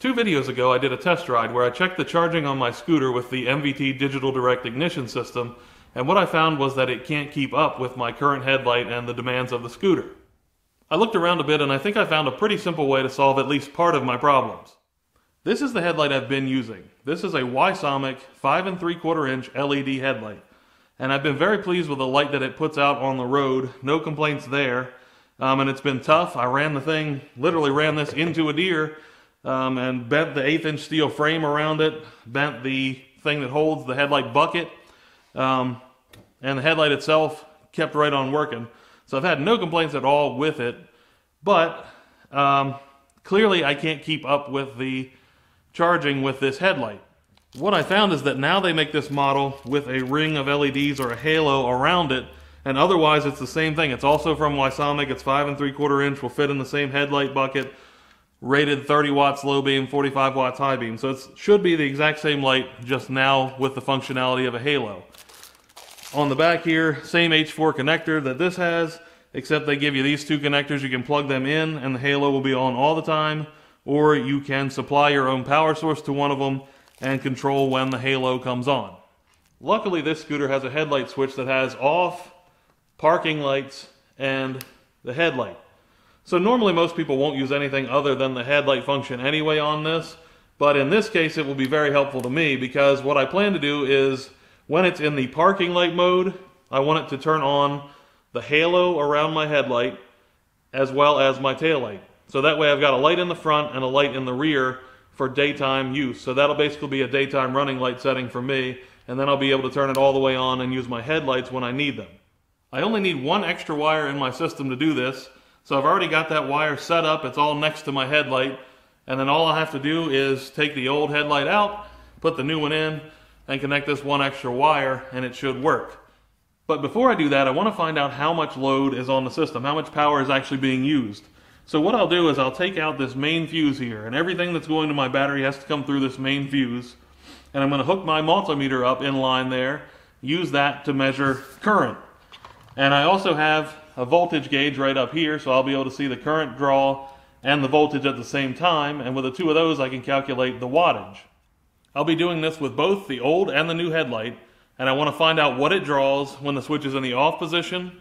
Two videos ago, I did a test ride where I checked the charging on my scooter with the MVT Digital Direct Ignition system, and what I found was that it can't keep up with my current headlight and the demands of the scooter. I looked around a bit and I think I found a pretty simple way to solve at least part of my problems. This is the headlight I've been using. This is a Wisamic 5 and 3 quarter inch LED headlight. And I've been very pleased with the light that it puts out on the road. No complaints there. Um, and it's been tough. I ran the thing, literally ran this into a deer um, and bent the eighth inch steel frame around it, bent the thing that holds the headlight bucket, um, and the headlight itself kept right on working. So I've had no complaints at all with it, but um, clearly I can't keep up with the charging with this headlight. What I found is that now they make this model with a ring of LEDs or a halo around it, and otherwise it's the same thing. It's also from Wisamic, it's five and three quarter inch, will fit in the same headlight bucket, rated 30 watts low beam, 45 watts high beam. So it should be the exact same light, just now with the functionality of a halo. On the back here, same H4 connector that this has, except they give you these two connectors. You can plug them in and the halo will be on all the time, or you can supply your own power source to one of them and control when the halo comes on. Luckily, this scooter has a headlight switch that has off, parking lights, and the headlight. So normally most people won't use anything other than the headlight function anyway on this, but in this case it will be very helpful to me because what I plan to do is when it's in the parking light mode, I want it to turn on the halo around my headlight as well as my tail light. So that way I've got a light in the front and a light in the rear for daytime use. So that'll basically be a daytime running light setting for me, and then I'll be able to turn it all the way on and use my headlights when I need them. I only need one extra wire in my system to do this, so I've already got that wire set up. It's all next to my headlight. And then all I have to do is take the old headlight out, put the new one in, and connect this one extra wire, and it should work. But before I do that, I want to find out how much load is on the system, how much power is actually being used. So what I'll do is I'll take out this main fuse here, and everything that's going to my battery has to come through this main fuse. And I'm going to hook my multimeter up in line there, use that to measure current. And I also have a voltage gauge right up here, so I'll be able to see the current draw and the voltage at the same time, and with the two of those I can calculate the wattage. I'll be doing this with both the old and the new headlight, and I want to find out what it draws when the switch is in the off position,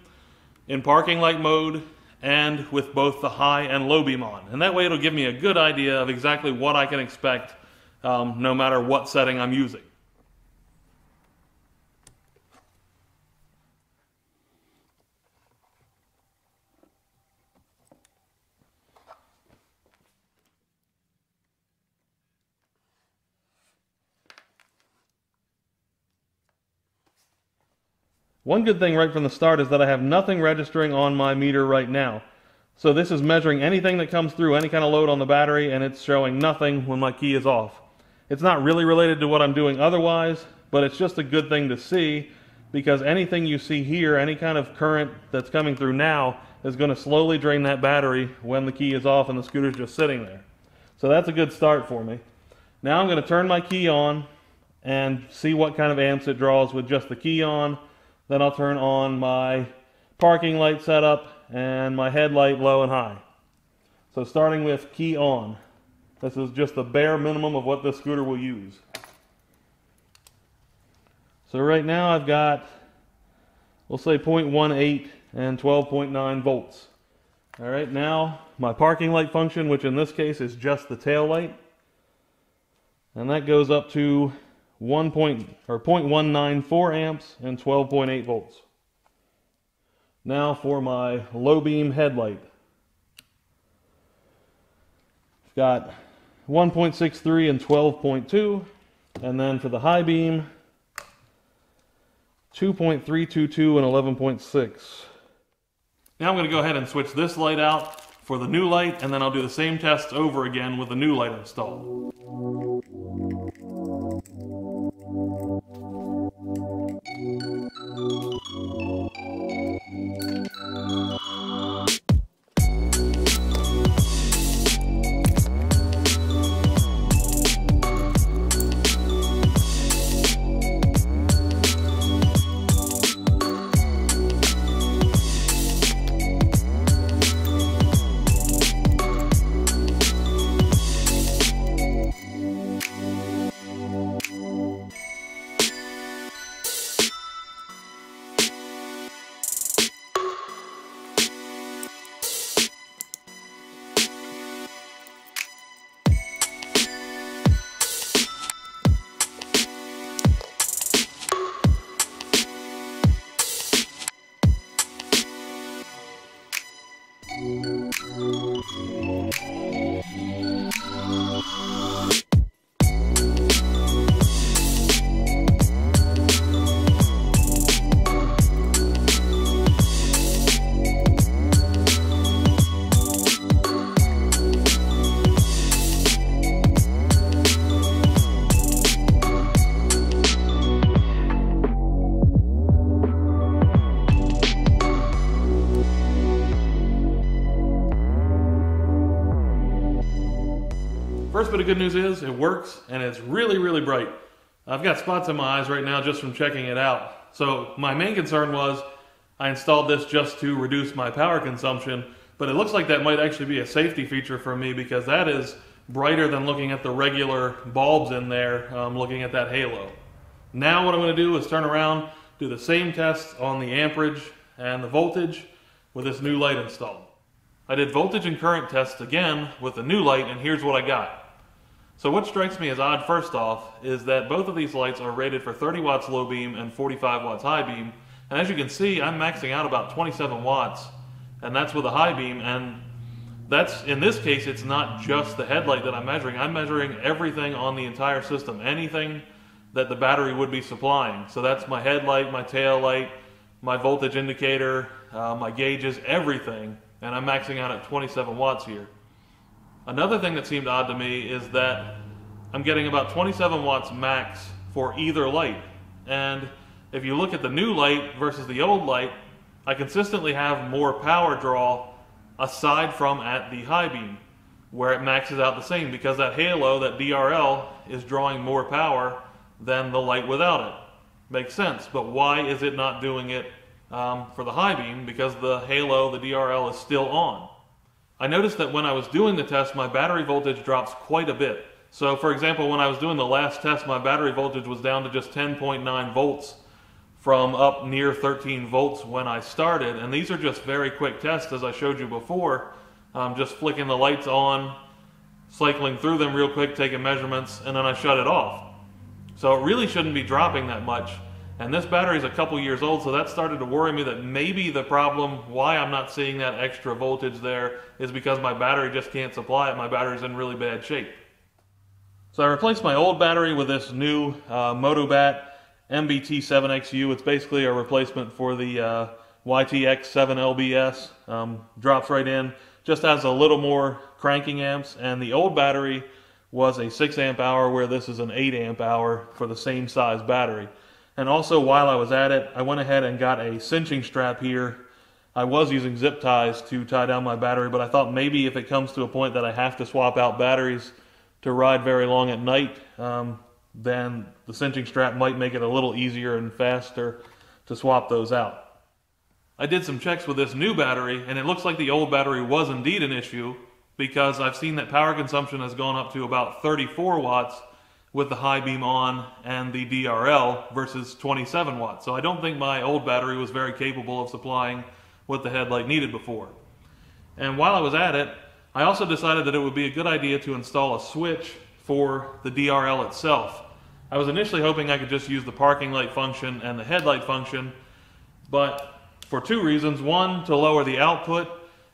in parking light mode, and with both the high and low beam on. And that way it'll give me a good idea of exactly what I can expect um, no matter what setting I'm using. One good thing right from the start is that I have nothing registering on my meter right now. So this is measuring anything that comes through, any kind of load on the battery, and it's showing nothing when my key is off. It's not really related to what I'm doing otherwise, but it's just a good thing to see because anything you see here, any kind of current that's coming through now, is going to slowly drain that battery when the key is off and the scooter's just sitting there. So that's a good start for me. Now I'm going to turn my key on and see what kind of amps it draws with just the key on then I'll turn on my parking light setup and my headlight low and high. So starting with key on. This is just the bare minimum of what this scooter will use. So right now I've got, we'll say 0.18 and 12.9 volts. All right, now my parking light function, which in this case is just the tail light. And that goes up to 1 point, or 0.194 amps and 12.8 volts. Now for my low beam headlight. I've got 1.63 and 12.2 and then for the high beam 2.322 and 11.6. Now I'm going to go ahead and switch this light out for the new light and then I'll do the same test over again with the new light installed. Good news is it works and it's really, really bright. I've got spots in my eyes right now just from checking it out. So my main concern was I installed this just to reduce my power consumption, but it looks like that might actually be a safety feature for me because that is brighter than looking at the regular bulbs in there, um, looking at that halo. Now what I'm going to do is turn around, do the same test on the amperage and the voltage with this new light installed. I did voltage and current tests again with the new light and here's what I got. So what strikes me as odd first off is that both of these lights are rated for 30 watts low beam and 45 watts high beam. And as you can see, I'm maxing out about 27 watts and that's with a high beam and that's in this case it's not just the headlight that I'm measuring. I'm measuring everything on the entire system, anything that the battery would be supplying. So that's my headlight, my tail light, my voltage indicator, uh, my gauges, everything. And I'm maxing out at 27 watts here. Another thing that seemed odd to me is that I'm getting about 27 watts max for either light. And if you look at the new light versus the old light, I consistently have more power draw aside from at the high beam, where it maxes out the same because that halo, that DRL, is drawing more power than the light without it. Makes sense, but why is it not doing it um, for the high beam? Because the halo, the DRL, is still on. I noticed that when I was doing the test, my battery voltage drops quite a bit. So for example, when I was doing the last test, my battery voltage was down to just 10.9 volts from up near 13 volts when I started. And these are just very quick tests, as I showed you before. Um, just flicking the lights on, cycling through them real quick, taking measurements, and then I shut it off. So it really shouldn't be dropping that much. And this battery is a couple years old, so that started to worry me that maybe the problem why I'm not seeing that extra voltage there is because my battery just can't supply it. My battery's in really bad shape. So I replaced my old battery with this new uh, Motobatt MBT7XU. It's basically a replacement for the uh, YTX7LBS. Um, drops right in, just has a little more cranking amps, and the old battery was a 6 amp hour where this is an 8 amp hour for the same size battery. And also while I was at it, I went ahead and got a cinching strap here. I was using zip ties to tie down my battery, but I thought maybe if it comes to a point that I have to swap out batteries to ride very long at night, um, then the cinching strap might make it a little easier and faster to swap those out. I did some checks with this new battery, and it looks like the old battery was indeed an issue because I've seen that power consumption has gone up to about 34 watts with the high beam on and the DRL versus 27 watts. So I don't think my old battery was very capable of supplying what the headlight needed before. And while I was at it, I also decided that it would be a good idea to install a switch for the DRL itself. I was initially hoping I could just use the parking light function and the headlight function, but for two reasons. One, to lower the output,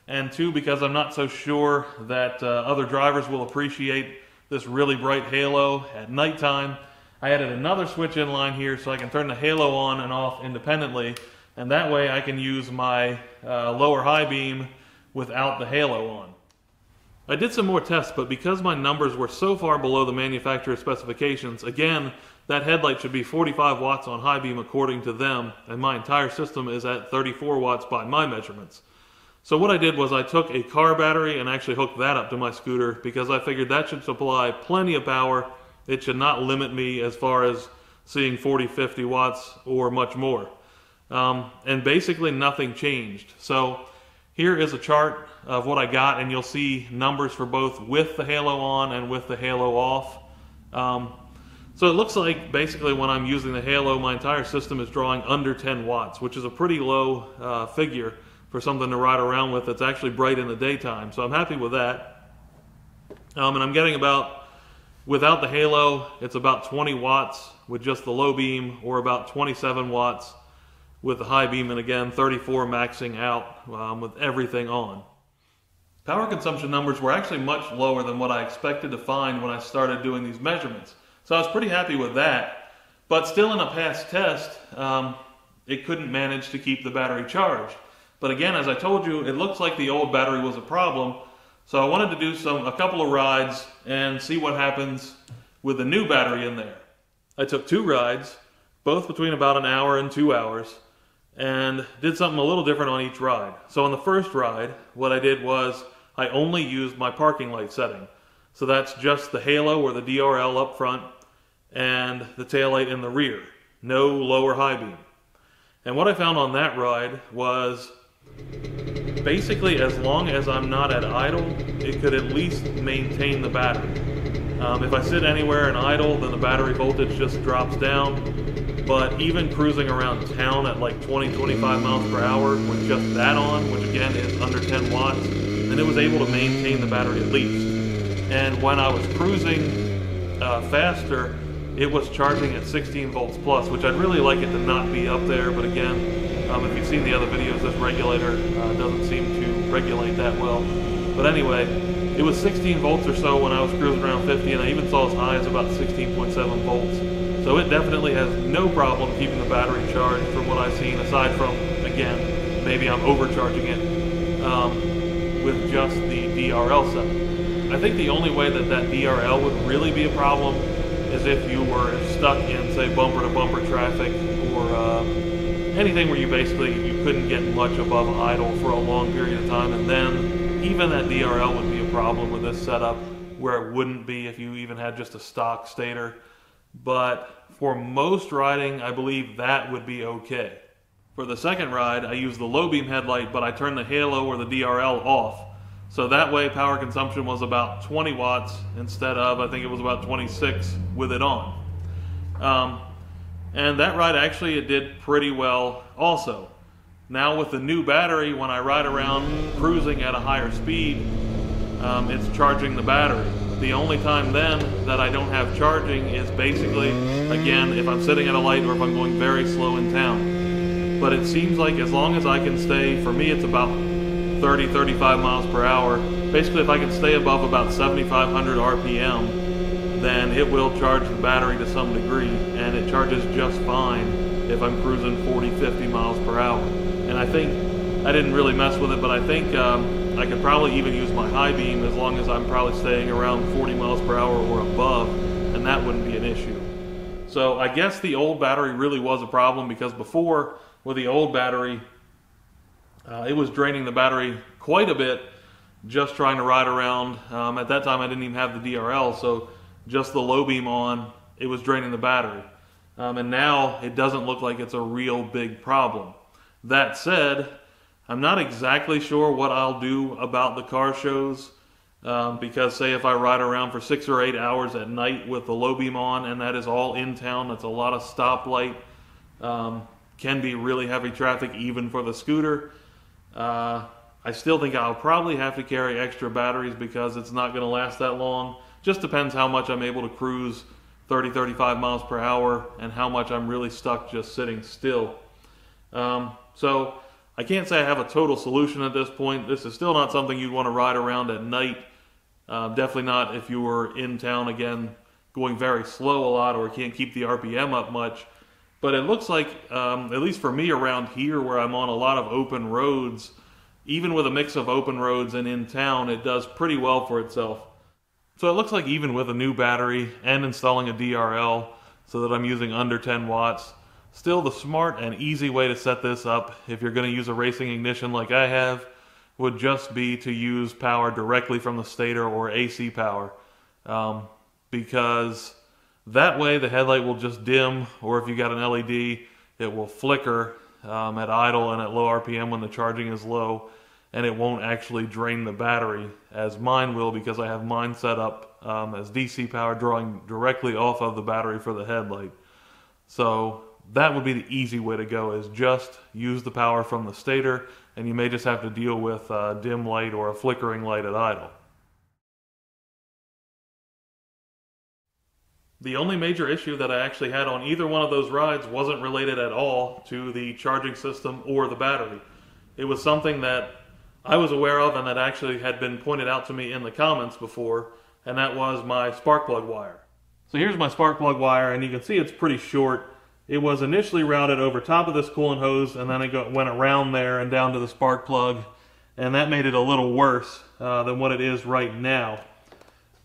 and two, because I'm not so sure that uh, other drivers will appreciate this really bright halo at nighttime. I added another switch in line here so I can turn the halo on and off independently, and that way I can use my uh, lower high beam without the halo on. I did some more tests, but because my numbers were so far below the manufacturer's specifications, again, that headlight should be 45 watts on high beam according to them, and my entire system is at 34 watts by my measurements. So what I did was I took a car battery and actually hooked that up to my scooter because I figured that should supply plenty of power. It should not limit me as far as seeing 40, 50 watts or much more. Um, and basically nothing changed. So here is a chart of what I got, and you'll see numbers for both with the halo on and with the halo off. Um, so it looks like basically when I'm using the halo, my entire system is drawing under 10 watts, which is a pretty low uh, figure for something to ride around with that's actually bright in the daytime. So I'm happy with that. Um, and I'm getting about, without the halo, it's about 20 watts with just the low beam, or about 27 watts with the high beam, and again, 34 maxing out um, with everything on. Power consumption numbers were actually much lower than what I expected to find when I started doing these measurements. So I was pretty happy with that. But still in a past test, um, it couldn't manage to keep the battery charged. But again, as I told you, it looks like the old battery was a problem. So I wanted to do some a couple of rides and see what happens with the new battery in there. I took two rides, both between about an hour and two hours and did something a little different on each ride. So on the first ride, what I did was I only used my parking light setting. So that's just the halo or the DRL up front and the taillight in the rear. No lower high beam. And what I found on that ride was basically as long as I'm not at idle, it could at least maintain the battery. Um, if I sit anywhere in idle, then the battery voltage just drops down. But even cruising around town at like 20, 25 miles per hour with just that on, which again is under 10 watts, then it was able to maintain the battery at least. And when I was cruising uh, faster, it was charging at 16 volts plus, which I'd really like it to not be up there. But again, um, if you've seen the other videos, this regulator uh, doesn't seem to regulate that well. But anyway, it was 16 volts or so when I was cruising around 50, and I even saw as high as about 16.7 volts. So it definitely has no problem keeping the battery charged from what I've seen, aside from, again, maybe I'm overcharging it um, with just the DRL setup. I think the only way that that DRL would really be a problem is if you were stuck in, say, bumper-to-bumper traffic or uh, anything where you basically you couldn't get much above idle for a long period of time, and then even that DRL would be a problem with this setup, where it wouldn't be if you even had just a stock stator. But for most riding, I believe that would be okay. For the second ride, I used the low beam headlight, but I turned the halo or the DRL off so that way power consumption was about 20 watts instead of, I think it was about 26 with it on. Um, and that ride actually it did pretty well also. Now with the new battery, when I ride around cruising at a higher speed, um, it's charging the battery. The only time then that I don't have charging is basically, again, if I'm sitting at a light or if I'm going very slow in town. But it seems like as long as I can stay, for me it's about 30, 35 miles per hour. Basically, if I can stay above about 7,500 RPM, then it will charge the battery to some degree, and it charges just fine if I'm cruising 40, 50 miles per hour. And I think, I didn't really mess with it, but I think um, I could probably even use my high beam as long as I'm probably staying around 40 miles per hour or above, and that wouldn't be an issue. So I guess the old battery really was a problem because before, with the old battery, uh, it was draining the battery quite a bit just trying to ride around. Um, at that time, I didn't even have the DRL, so just the low beam on, it was draining the battery. Um, and now it doesn't look like it's a real big problem. That said, I'm not exactly sure what I'll do about the car shows um, because, say, if I ride around for six or eight hours at night with the low beam on, and that is all in town, that's a lot of stoplight, um, can be really heavy traffic even for the scooter. Uh, I still think I'll probably have to carry extra batteries because it's not going to last that long. Just depends how much I'm able to cruise 30, 35 miles per hour and how much I'm really stuck just sitting still. Um, so I can't say I have a total solution at this point. This is still not something you'd want to ride around at night. Uh, definitely not if you were in town again, going very slow a lot or can't keep the RPM up much. But it looks like, um, at least for me around here where I'm on a lot of open roads, even with a mix of open roads and in town, it does pretty well for itself. So it looks like even with a new battery and installing a DRL so that I'm using under 10 watts, still the smart and easy way to set this up if you're going to use a racing ignition like I have would just be to use power directly from the stator or AC power. Um, because that way the headlight will just dim, or if you got an LED, it will flicker um, at idle and at low RPM when the charging is low, and it won't actually drain the battery as mine will because I have mine set up um, as DC power drawing directly off of the battery for the headlight. So that would be the easy way to go is just use the power from the stator and you may just have to deal with a dim light or a flickering light at idle. The only major issue that I actually had on either one of those rides wasn't related at all to the charging system or the battery. It was something that I was aware of and that actually had been pointed out to me in the comments before, and that was my spark plug wire. So here's my spark plug wire, and you can see it's pretty short. It was initially routed over top of this coolant hose, and then it got, went around there and down to the spark plug, and that made it a little worse uh, than what it is right now.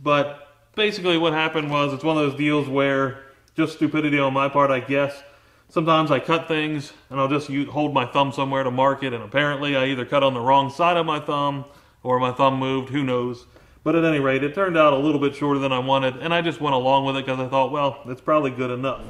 But basically what happened was it's one of those deals where just stupidity on my part, I guess. Sometimes I cut things and I'll just hold my thumb somewhere to mark it, and apparently I either cut on the wrong side of my thumb or my thumb moved, who knows. But at any rate, it turned out a little bit shorter than I wanted, and I just went along with it because I thought, well, it's probably good enough.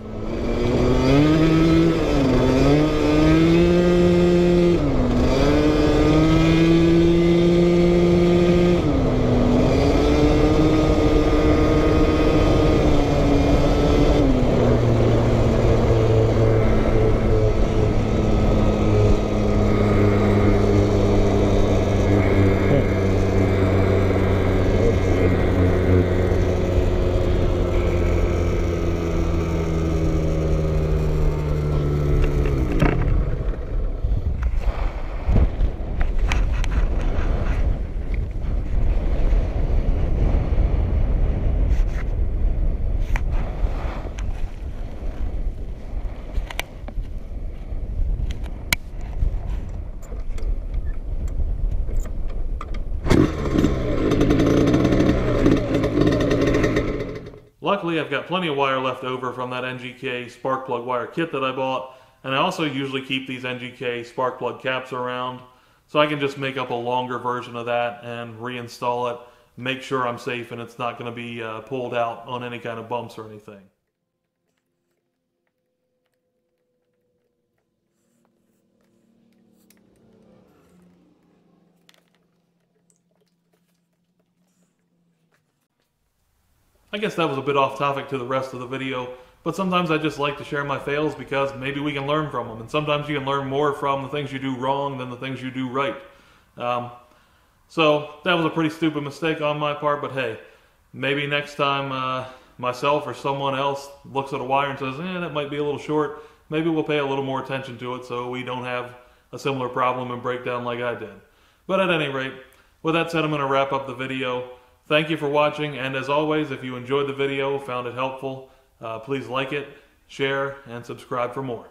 Luckily, I've got plenty of wire left over from that NGK spark plug wire kit that I bought, and I also usually keep these NGK spark plug caps around, so I can just make up a longer version of that and reinstall it, make sure I'm safe and it's not going to be uh, pulled out on any kind of bumps or anything. I guess that was a bit off topic to the rest of the video, but sometimes I just like to share my fails because maybe we can learn from them, and sometimes you can learn more from the things you do wrong than the things you do right. Um, so that was a pretty stupid mistake on my part, but hey, maybe next time uh, myself or someone else looks at a wire and says, eh, that might be a little short, maybe we'll pay a little more attention to it so we don't have a similar problem and breakdown like I did. But at any rate, with that said, I'm going to wrap up the video. Thank you for watching, and as always, if you enjoyed the video, found it helpful, uh, please like it, share, and subscribe for more.